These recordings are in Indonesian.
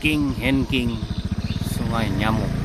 King Hen King Sungai Nyamuk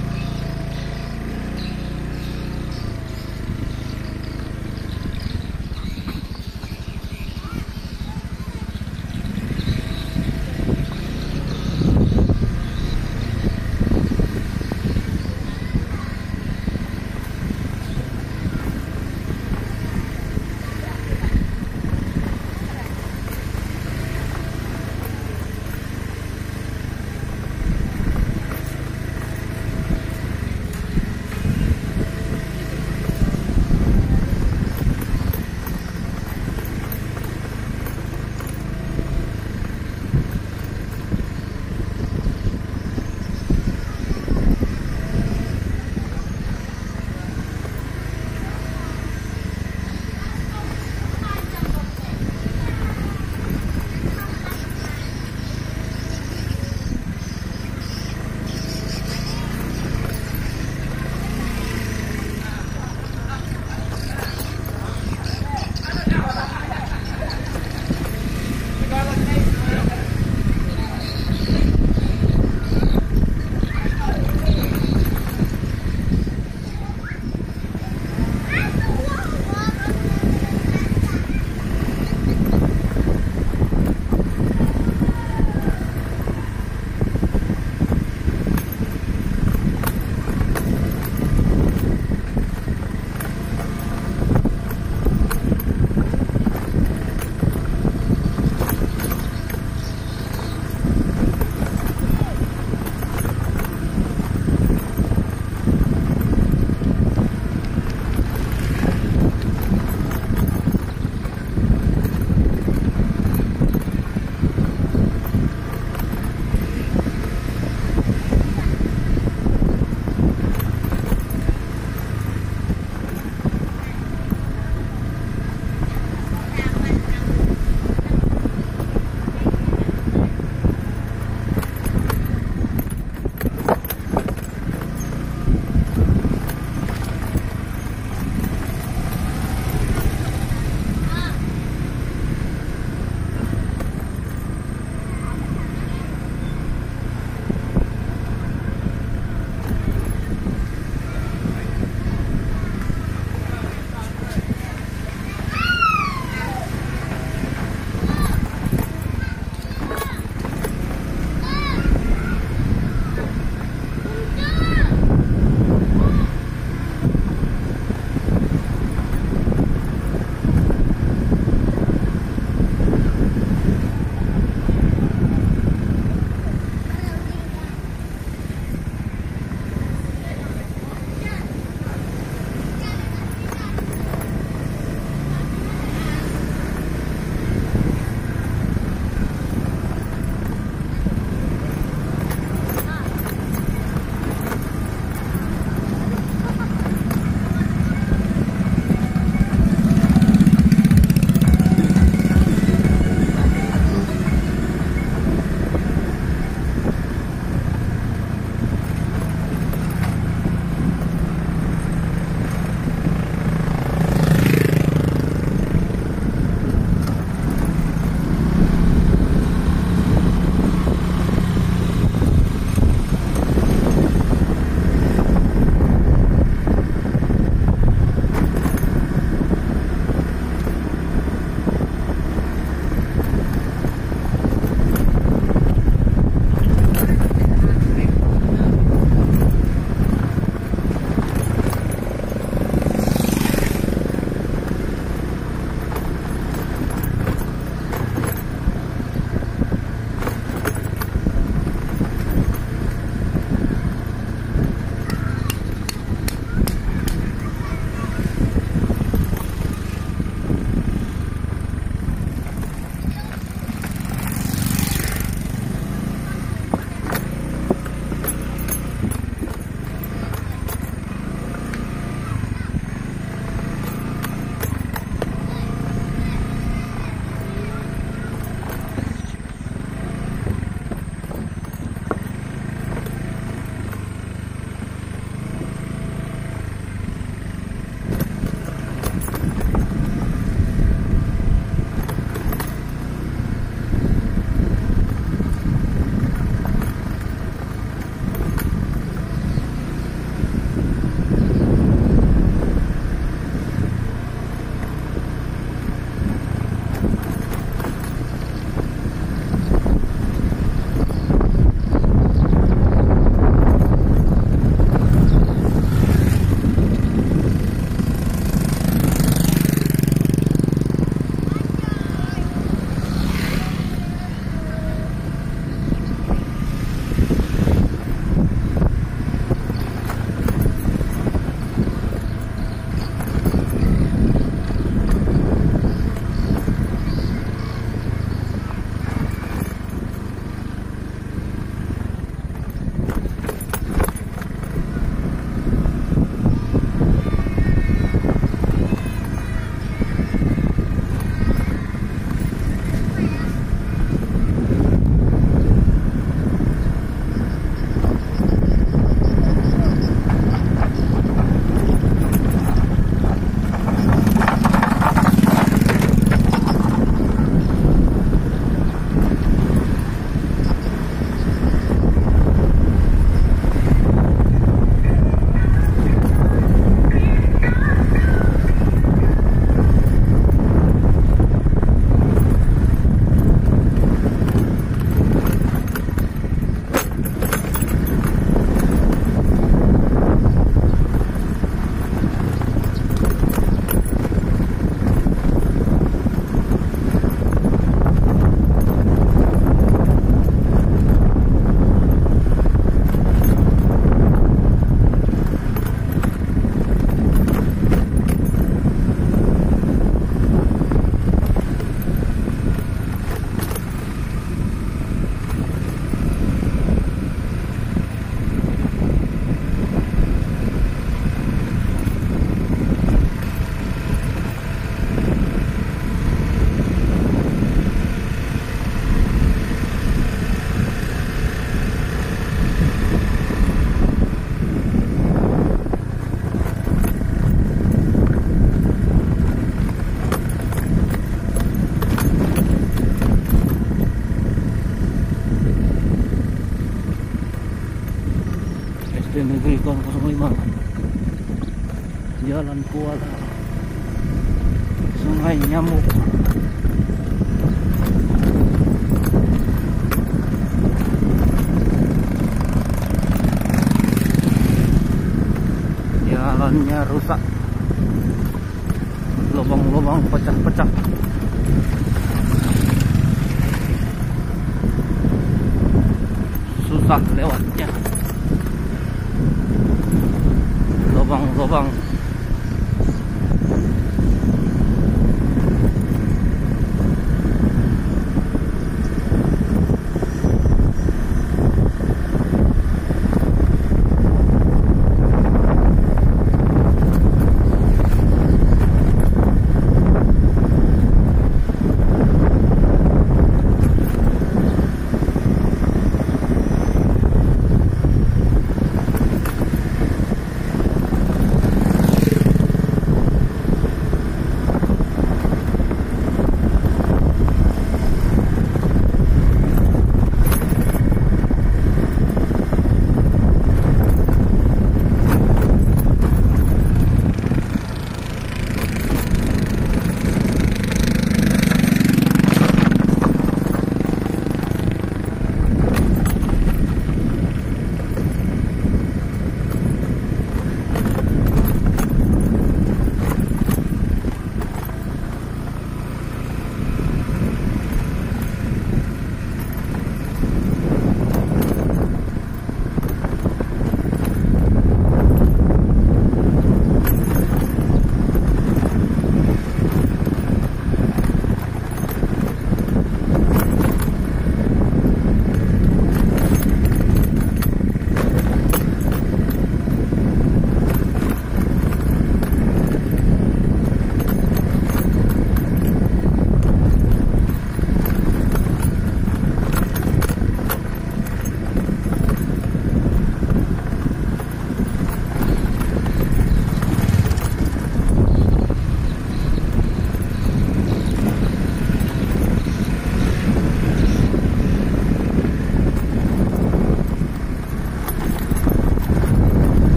Negeri 005 Jalan Kuala Sungai Nyamuk. Jalannya rusak. Lubang-lubang pecah-pecah. Susah lewatnya. Lubang-lubang